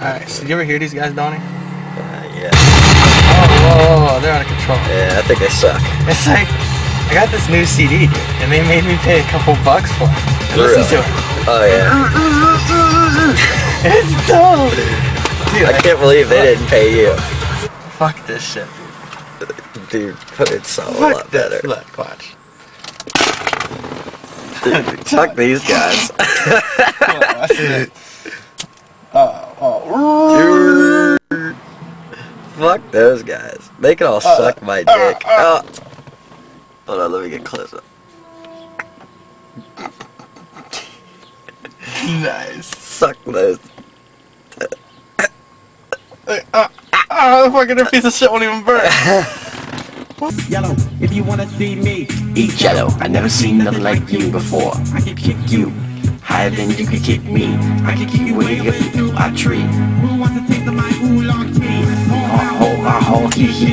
Alright, so you ever hear these guys, Donnie? Uh, yeah. Oh, whoa, whoa, they're out of control. Yeah, I think they suck. It's like, I got this new CD, dude, and they made me pay a couple bucks for it. And Listen to it. Oh, yeah. It's dope. Dude, I can't believe they didn't pay you. Fuck this shit. Dude, but it's so a lot this. better. Look, watch. Dude, fuck these guys. On, Fuck those guys. They can all Uh, suck my uh, dick. Uh. Oh. Hold on, let me get close up. Nice. Suck those. Oh, fucking their piece of shit won't even burn. Yellow, if you wanna see me, eat jello. I never seen nothing like you before. I can kick you higher than you can kick me. I can kick you way up into a tree. Who wants to taste of